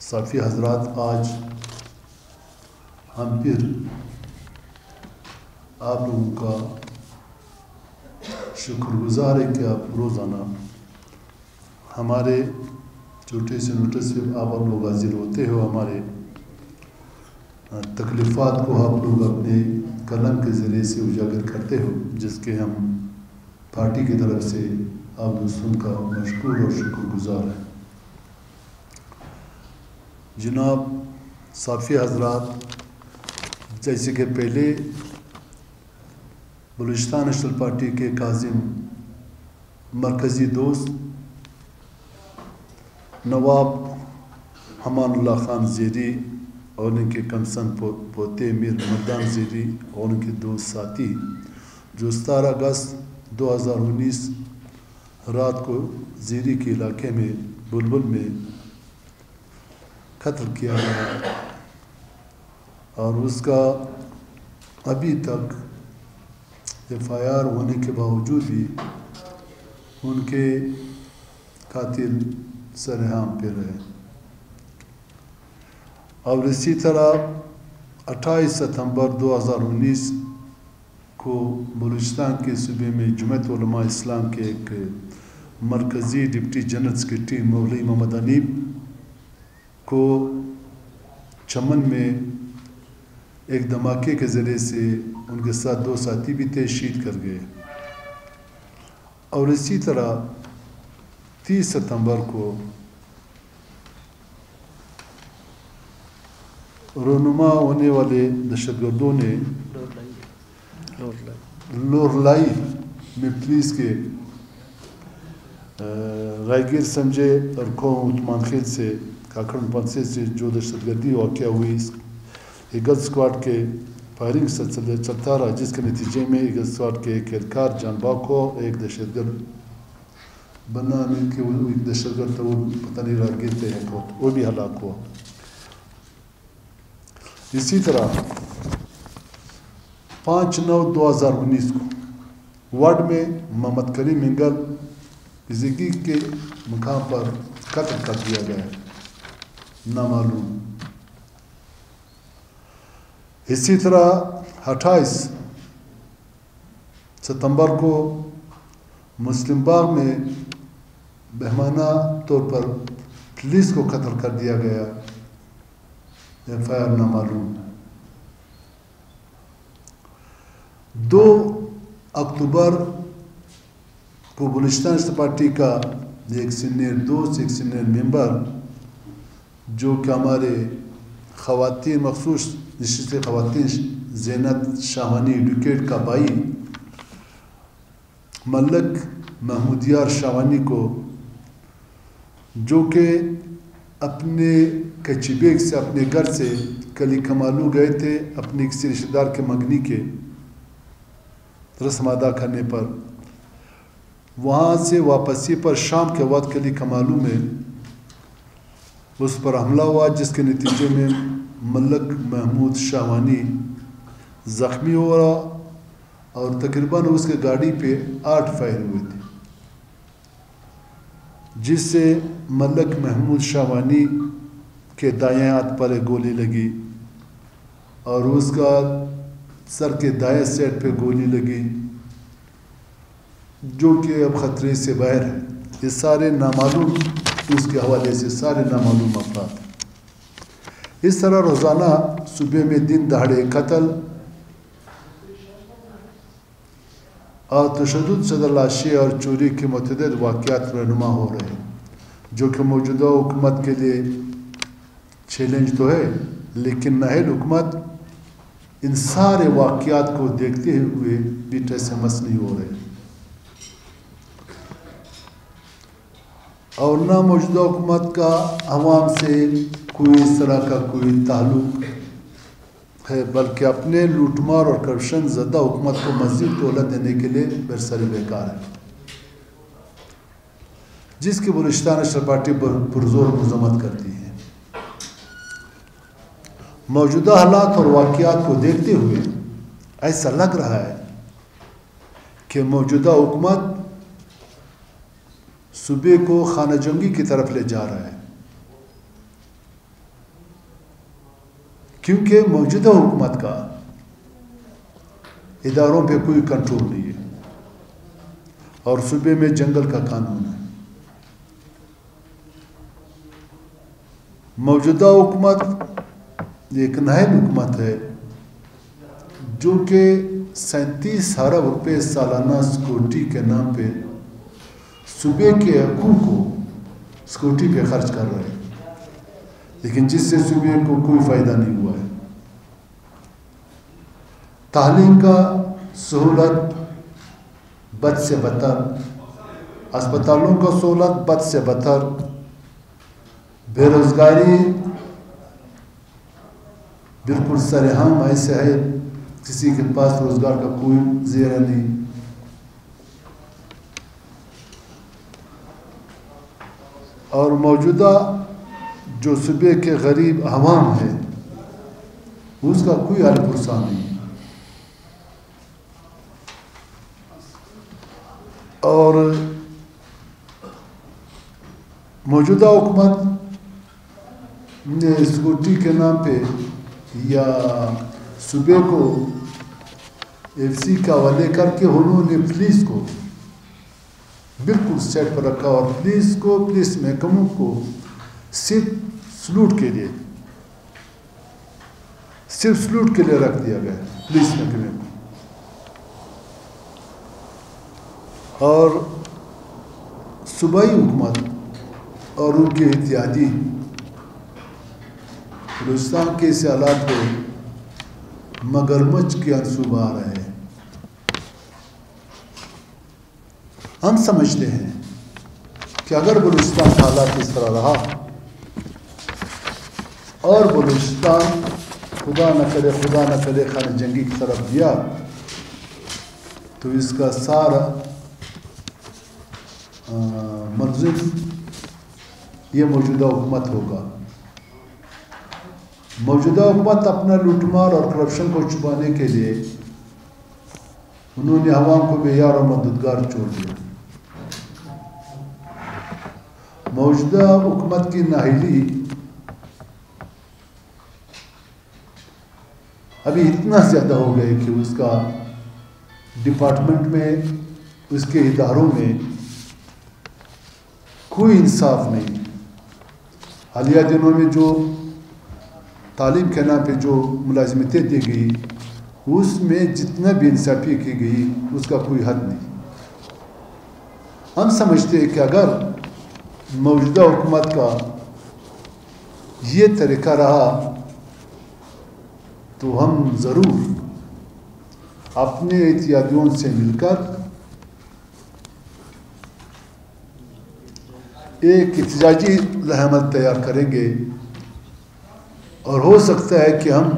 صافی حضرات، آج ہم پھر آپ لوگوں کا شکر گزار ہے کہ آپ روزانہ ہمارے چھوٹے سے نوٹس سے آپ آپ لوگ حاضر ہوتے ہو ہمارے تکلیفات کو آپ لوگ اپنے قلم کے ذریعے سے اجاگر کرتے ہو، جس کے ہم پارٹی کی طرف سے آپ دوستوں کا مشکور اور شکر گزار ہیں۔ جناب صافی حضرات، جیسے کہ پہلے بلوچستان نیشنل پارٹی کے کاظم مرکزی دوست نواب حمان اللہ خان زیری اور ان کے کمسن پوتے میر مردان زیری اور ان کے دوست ساتھی جو ستارہ اگست دو ہزار انیس رات کو زیری کے علاقے میں بلبل میں قتل کیا گیا۔ اور اس کا ابھی تک ایف آئی آر ہونے کے باوجود بھی ان کے قاتل سرحام پہ رہے۔ اور اسی طرح اٹھائیس ستمبر دو ہزار انیس کو بلوچستان کے صوبے میں جمعیت علماء اسلام کے ایک مرکزی ڈپٹی جنرل سیکرٹری مولوی محمد انیب کو چمن میں ایک دھماکے کے ذریعے سے ان کے ساتھ دو ساتھی بھی تھے کر گئے۔ اور اسی طرح تیس ستمبر کو رونما ہونے والے دہشت گردوں نے لورلائی میں پولیس کے رائے گیر سمجھے اور قوم عثمان خیل سے کاکڑ پنسے سے جو دہشت گردی واقعہ ہوئی ایگل اسکواڈ کے فائرنگ سلسلے چلتا رہا جس کے نتیجے میں ایگل اسکواڈ کے ایک اہلکار جان باغ کو ایک دہشت گرد بنا مل کے وہ ایک دہشت گرد وہ پتہ نہیں رہ گرتے ہیں تو وہ بھی ہلاک ہوا اسی طرح پانچ نو دو ہزار انیس کو وارڈ میں محمد کریم انگل زندگی کے مقام پر قتل کر دیا گیا نامعلوم اسی طرح اٹھائیس ستمبر کو مسلم باغ میں بہمانہ طور پر پولیس کو قتل کر دیا گیا۔ ایف آئی آر نامعلوم دو اکتوبر کو بلوچستان پارٹی کا ایک سینئر دوست، ایک سینئر ممبر جو کہ ہمارے خواتین مخصوص نشست خواتین زینت شاہوانی ایڈوکیٹ کا بھائی ملک محمودیار شاہوانی کو، جو کہ اپنے کچی بیگ سے اپنے گھر سے کلی کمالو گئے تھے اپنے کسی رشتہ دار کے مگنی کے رسم ادا کرنے پر۔ وہاں سے واپسی پر شام کے وقت کلی کمالو میں اس پر حملہ ہوا، جس کے نتیجے میں ملک محمود شاہوانی زخمی ہو رہا اور تقریباً اس کے گاڑی پہ آٹھ فائر ہوئے تھے، جس سے ملک محمود شاہوانی کے دائیں ہاتھ پر ایک گولی لگی اور اس کا سر کے دائیں سیٹ پہ گولی لگی، جو کہ اب خطرے سے باہر ہے۔ یہ سارے نامعلوم اس کے حوالے سے سارے نامعلوم افراد اس طرح روزانہ صبح میں دن دہاڑے قتل، اور تشدد صدر لاشی اور چوری کے متعدد واقعات رہنما ہو رہے ہیں، جو کہ موجودہ حکومت کے لیے چیلنج تو ہے، لیکن نہل حکومت ان سارے واقعات کو دیکھتے ہوئے بھی ٹیسے مس نہیں ہو رہے۔ اور نہ موجودہ حکومت کا عوام سے کوئی اس طرح کا کوئی تعلق ہے، بلکہ اپنے لوٹ مار اور کرپشن زدہ حکومت کو مزید دولت دینے کے لیے برسر بیکار ہے۔ جس کی بلوچستان نیشنل پارٹی پرزور مذمت کرتی ہے۔ موجودہ حالات اور واقعات کو دیکھتے ہوئے ایسا لگ رہا ہے کہ موجودہ حکومت صوبے کو خانہ جنگی کی طرف لے جا رہا ہے کیونکہ موجودہ حکومت کا اداروں پہ کوئی کنٹرول نہیں ہے۔ اور صوبے میں جنگل کا قانون ہے۔ موجودہ حکومت ایک نائب حکومت ہے، جو کہ سینتیس ارب روپے سالانہ سکورٹی کے نام پہ صوبے کے حقوق کو سکورٹی پہ خرچ کر رہے ہیں۔ لیکن جس سے صوبے کو کوئی فائدہ نہیں ہوا ہے۔ تعلیم کا سہولت بد سے بدتر، اسپتالوں کا سہولت بد سے بدتر بے روزگاری بالکل سرحام ایسے ہے، کسی کے پاس روزگار کا کوئی زیرہ نہیں۔ اور موجودہ جو صبح کے غریب عوام ہے اس کا کوئی حل پرسا نہیں۔ اور موجودہ حکومت نے اسکوٹی کے نام پہ یا صبح کو ایف سی کا حوالے کر کے انہوں نے پولیس کو بالکل سیٹ پر رکھا اور پولیس کو پولیس محکموں کو صرف سلوٹ کے لیے صرف سلوٹ کے لیے رکھ دیا گیا پولیس محکمے کو۔ اور صوبائی حکومت اور ان کے اتحادی ہندوستان کے اس حالات کو مگرمچھ کے انصوبہ آ رہے ہیں۔ ہم سمجھتے ہیں کہ اگر بلوچستان حالات اس طرح رہا اور بلوچستان خدا نہ کرے، خدا نہ کرے خان جنگی کی طرف دیا تو اس کا سارا ملزم یہ موجودہ حکومت ہوگا۔ موجودہ حکومت اپنا لوٹ مار اور کرپشن کو چھپانے کے لیے انہوں نے عوام کو بے یار اور مددگار چھوڑ دیا۔ موجودہ حکومت کی ناہلی۔ ابھی اتنا زیادہ ہو گئے کہ اس کا ڈپارٹمنٹ میں، اس کے اداروں میں کوئی انصاف نہیں۔ حالیہ دنوں میں جو تعلیم کے نام پہ جو ملازمتیں دی گئی، اس میں جتنا بھی انصافی کی گئی، اس کا کوئی حد نہیں۔ ہم سمجھتے ہیں کہ اگر موجودہ حکومت کا یہ طریقہ رہا تو ہم ضرور اپنے احتیاطیوں سے مل کر ایک احتجاجی لحمت تیار کریں گے اور ہو سکتا ہے کہ ہم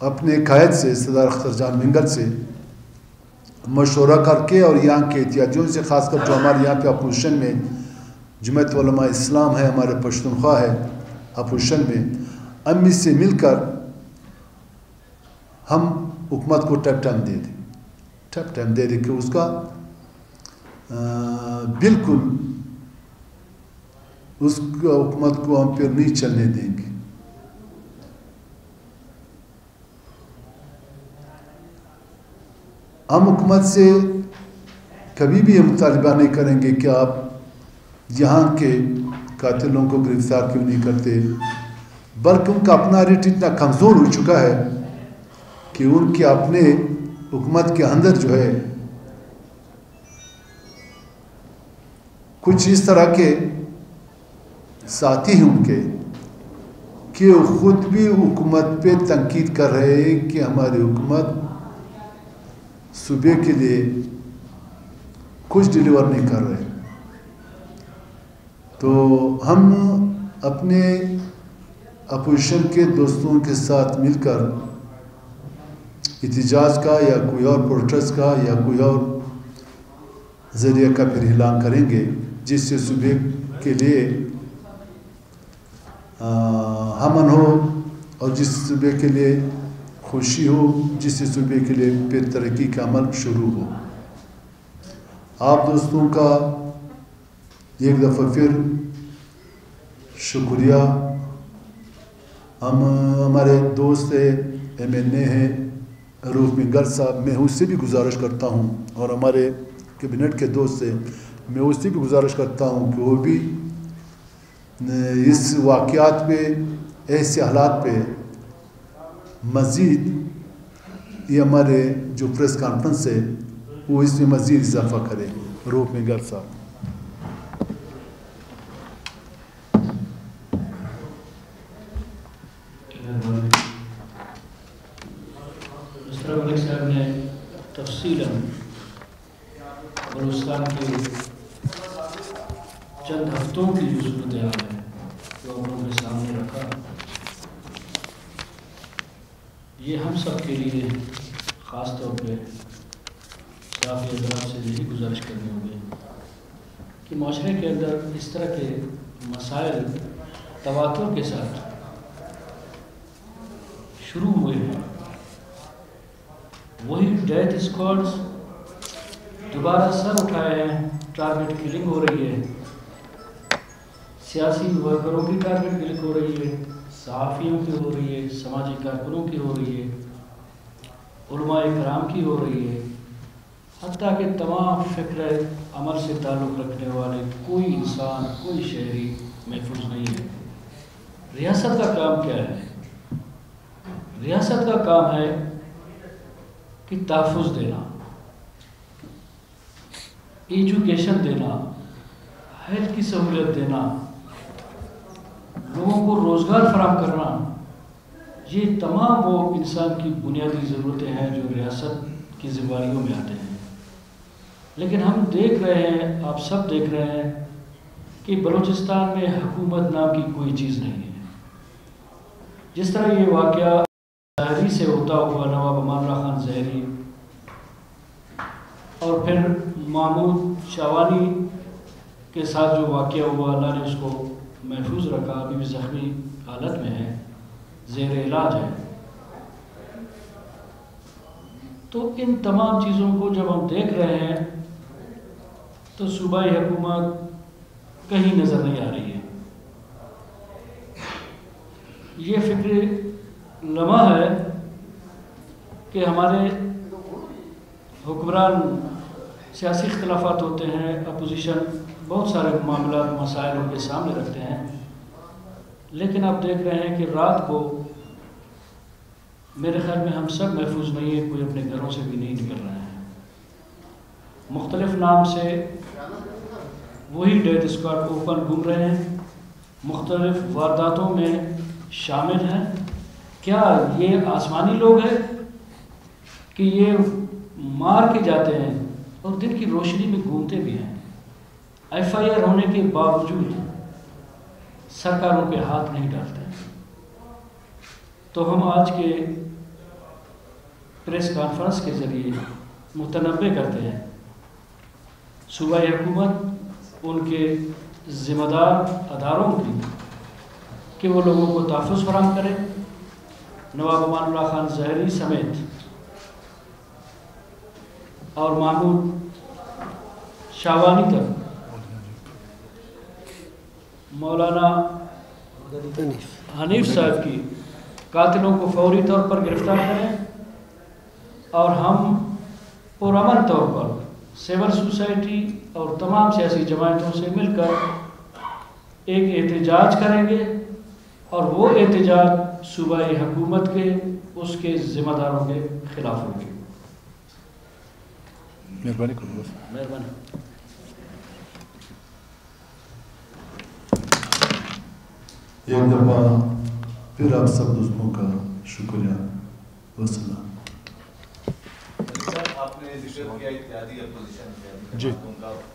اپنے قائد سے صدر اختر جان منگل سے مشورہ کر کے اور یہاں کے احتیاطیوں سے، خاص کر جو ہمارے یہاں پہ اپوزیشن میں جمعیت علماء اسلام ہے، ہمارے پشتونخوا ہے، اپوزیشن میں امی سے مل کر ہم حکومت کو ٹیپ ٹائم دے دیں۔ ٹیپ ٹائم دے دیں کہ اس کا بالکل اس حکومت کو ہم پھر نہیں چلنے دیں گے۔ ہم حکومت سے کبھی بھی یہ مطالبہ نہیں کریں گے کہ آپ یہاں کے قاتلوں کو گرفتار کیوں نہیں کرتے، بلکہ ان کا اپنا ریٹ اتنا کمزور ہو چکا ہے کہ ان کے اپنے حکومت کے اندر جو ہے، کچھ اس طرح کے ساتھی ہیں ان کے کہ خود بھی حکومت پہ تنقید کر رہے ہیں کہ ہماری حکومت صبح کے لیے کچھ ڈیلیور نہیں کر رہے۔ تو ہم اپنے اپوزیشن کے دوستوں کے ساتھ مل کر احتجاج کا یا کوئی اور پروٹیسٹ کا یا کوئی اور ذریعہ کا پھر اعلان کریں گے، جس سے صبح کے لیے ہمن ہو اور جس صبح کے لیے خوشی ہو، جس سے صبح کے لیے پھر ترقی کا عمل شروع ہو۔ آپ دوستوں کا ایک دفعہ پھر شکریہ۔ ہم، ہمارے دوست ایم این اے ہیں، روف منگل صاحب، میں اس سے بھی گزارش کرتا ہوں۔ اور ہمارے کیبنٹ کے دوست سے میں اس سے بھی گزارش کرتا ہوں کہ وہ بھی، اس واقعات پہ، ایسے حالات پہ مزید یہ ہمارے جو پریس کانفرنس ہے، وہ اس میں مزید اضافہ کرے روپ میں صاحب صاحب نے تفصیل بلوچستان کے چند ہفتوں کی جو صورت حال ہے جو لوگوں کے سامنے رکھا یہ ہم سب کے لیے خاص طور پہ صافی حضرات سے یہی گزارش کرنی ہوگی کہ معاشرے کے اندر اس طرح کے مسائل تواتر کے ساتھ شروع ہوئے ہیں۔ وہی ڈیتھ اسکواڈز دوبارہ سر اٹھائے ہیں ٹارگیٹ کلنگ ہو رہی ہے۔ سیاسی ورکروں کی ٹارگیٹ کلک ہو رہی ہے، صحافیوں کی ہو رہی ہے، سماجی کارکنوں کی ہو رہی ہے، علماء کرام کی ہو رہی ہے۔ حتیٰ کہ تمام فکر عمل سے تعلق رکھنے والے کوئی انسان، کوئی شہری محفوظ نہیں ہے۔ ریاست کا کام کیا ہے؟ ریاست کا کام ہے کہ تحفظ دینا ایجوکیشن دینا ہیلتھ کی سہولت دینا، لوگوں کو روزگار فراہم کرنا، یہ تمام وہ انسان کی بنیادی ضرورتیں ہیں جو ریاست کی ذمہ داریوں میں آتے ہیں۔ لیکن ہم دیکھ رہے ہیں، آپ سب دیکھ رہے ہیں کہ بلوچستان میں حکومت نام کی کوئی چیز نہیں ہے۔ جس طرح یہ واقعہ زہری سے ہوتا ہوا نواب امان اللہ خان زہری اور پھر محمود شاوانی کے ساتھ جو واقعہ ہوا، اللہ نے اس کو محفوظ رکھا، ابھی بھی زخمی حالت میں ہے، زیر علاج ہے۔ تو ان تمام چیزوں کو جب ہم دیکھ رہے ہیں تو صوبائی حکومت کہیں نظر نہیں آ رہی ہے یہ فکر لمحہ ہے کہ ہمارے حکمران سیاسی اختلافات ہوتے ہیں، اپوزیشن بہت سارے معاملات، مسائل ان کے سامنے رکھتے ہیں۔ لیکن آپ دیکھ رہے ہیں کہ رات کو میرے خیال میں ہم سب محفوظ نہیں ہیں، کوئی اپنے گھروں سے بھی نہیں نکل رہے ہیں مختلف نام سے وہی ڈیتھ اسکواڈ اوپن گھوم رہے ہیں۔ مختلف وارداتوں میں شامل ہیں۔ کیا یہ آسمانی لوگ ہیں کہ یہ مار کے جاتے ہیں اور دن کی روشنی میں گھومتے بھی ہیں؟ ایف آئی آر ہونے کے باوجود سرکاروں کے ہاتھ نہیں ڈالتے۔ تو ہم آج کے پریس کانفرنس کے ذریعے متنوع کرتے ہیں۔ صوبائی حکومت ان کے ذمہ دار اداروں کی کہ وہ لوگوں کو تحفظ فراہم کرے۔ نواب امان اللہ خان زہری سمیت۔ اور محمود شاوانی تک مولانا حنیف صاحب کی قاتلوں کو فوری طور پر گرفتار کریں۔ اور ہم پرامن طور پر سیول سوسائٹی اور تمام سیاسی جماعتوں سے مل کر ایک احتجاج کریں گے۔ اور وہ احتجاج صوبائی حکومت کے اس کے ذمہ داروں کے خلاف ہوں گے مہربانی مہربانی۔ ایک دفعہ پھر آپ سب دوستوں کا شکریہ۔ وسلام۔ سر آپ نے ذکر کیا اتحادی اپوزیشن جی۔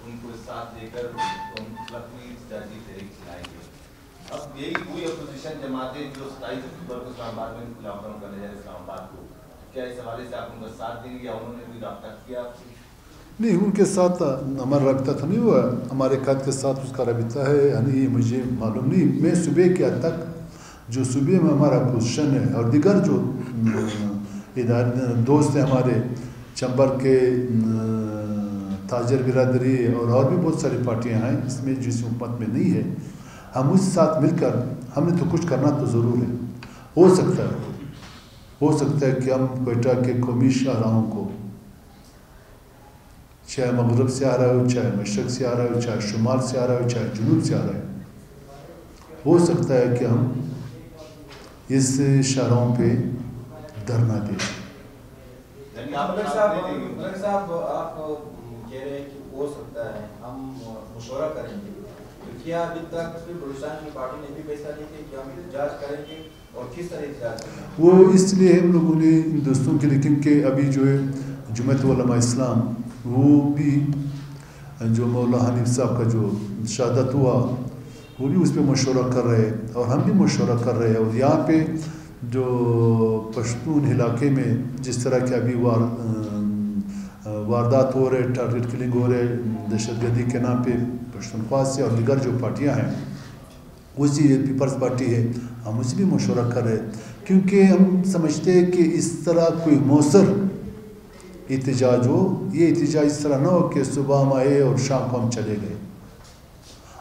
ان کو ساتھ لے کر ان لکھنؤ اتحادی تحریک چلائیں گے۔ اب یہی وہی اپوزیشن جماعتیں جو ستائیس اکتوبر کو اسلام آباد میں انقلاب کروں کرنے جا رہے اسلام آباد کو، کیا اس حوالے سے آپ ان کا ساتھ دیں گے یا انہوں نے کوئی رابطہ کیا؟ آپ سے نہیں، ان کے ساتھ ہمارا رابطہ تو نہیں ہوا۔ ہمارے قائد کے ساتھ اس کا رابطہ ہے یعنی مجھے معلوم نہیں۔ میں صبح کے حد تک جو صبح میں ہمارا پوزیشن ہے اور دیگر جو ادارے دوست ہیں ہمارے، چمبر کے، تاجر برادری اور اور بھی بہت ساری پارٹیاں ہیں، اس میں جس حکومت میں نہیں ہے ہم اس ساتھ مل کر ہم نے تو کچھ کرنا تو ضرور ہے۔ ہو سکتا ہے، ہو سکتا ہے کہ ہم کوئٹہ کے قومی شاہراہوں کو، چاہے مغرب سے آ رہا ہو چاہے مشرق سے آ رہا ہو چاہے شمال سے آ رہا ہو چاہے جنوب سے آ رہا ہے ہو سکتا ہے کہ ہم اس شہروں پہ دھرنا دیں۔ یعنی صاحب، آپ کہہ رہے ہیں کہ ہو سکتا ہے، ہم مشورہ کریں گے۔ کیا ابھی تک پھر بلوچستان کی پارٹی نے بھی فیصلہ نہیں کیا کہ ہم احتجاج کریں گے اور کس طرح احتجاج کریں وہ اس لیے ہم لوگوں نے ان دوستوں کے لیکن کہ ابھی جو ہے جمعیت علماء اسلام، وہ بھی جو مولا حنیف صاحب کا جو شہادت ہوا، وہ بھی اس پہ مشورہ کر رہے اور ہم بھی مشورہ کر رہے ہیں اور یہاں پہ جو پشتون علاقے میں جس طرح کے ابھی وار واردات ہو رہے، ٹارگیٹ کلنگ ہو رہے، دہشت گردی کے نام پہ پشتونخوا سے اور دیگر جو پارٹیاں ہیں، اسی پیپلز پارٹی ہے، ہم اس بھی مشورہ کر رہے کیونکہ ہم سمجھتے ہیں کہ اس طرح کوئی مؤثر احتجاج ہو، یہ احتجاج اس طرح نہ ہو کہ صبح ہم آئے اور شام کو ہم چلے گئے۔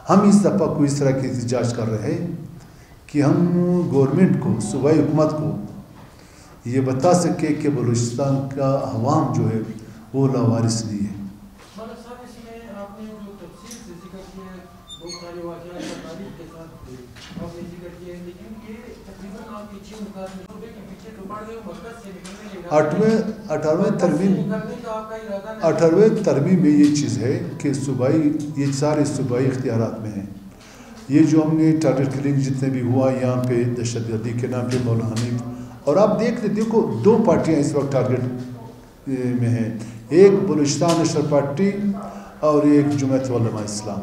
ہم اس دفعہ کو اس طرح کے احتجاج کر رہے ہیں کہ ہم گورنمنٹ کو، صوبائی حکومت کو یہ بتا سکے کہ بلوچستان کا عوام جو ہے وہ لاوارث نہیں ہے آٹھویں اٹھارہویں ترمیم اٹھارہویں ترمیم میں یہ چیز ہے کہ صوبائی یہ سارے صوبائی اختیارات میں ہیں۔ یہ جو ہم نے ٹارگیٹ کلنگ جتنے بھی ہوا یہاں پہ دہشت گردی کے نام پہ مولا حنیف اور آپ دیکھ لیں دیکھو دو پارٹیاں اس وقت ٹارگیٹ میں ہیں۔ ایک بلوچستان نیشنل پارٹی اور ایک جمعیت علماء اسلام۔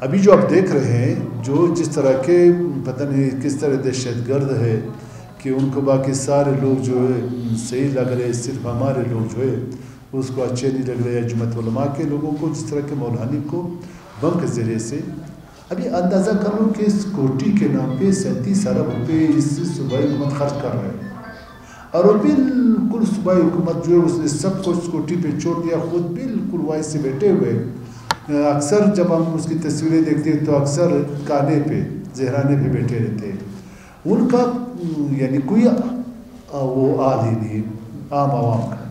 ابھی جو آپ دیکھ رہے ہیں، جو جس طرح کے پتہ نہیں کس طرح دہشت گرد ہے کہ ان کو باقی سارے لوگ جو ہے، صحیح لگ رہے، صرف ہمارے لوگ جو ہے، اس کو اچھے نہیں لگ رہے۔ جمعیت علماء کے لوگوں کو، جس طرح کے مولانی کو بم کے ذریعے سے۔ ابھی اندازہ کر لو کہ اس کوٹی کے نام پہ سینتیس ارب روپے اس صوبائی حکومت خرچ کر رہے ہیں۔ اور وہ بالکل صوبائی حکومت جو ہے اس نے سب کو اسکوٹی پہ چھوڑ دیا، خود بالکل وائس سے بیٹھے ہوئے۔ اکثر جب ہم اس کی تصویریں دیکھتے ہیں تو اکثر کانے پہ، زہرانے پہ بیٹھے رہتے ہیں۔ ان کا یعنی کوئی، وہ آل ہی نہیں، عام عوام کا۔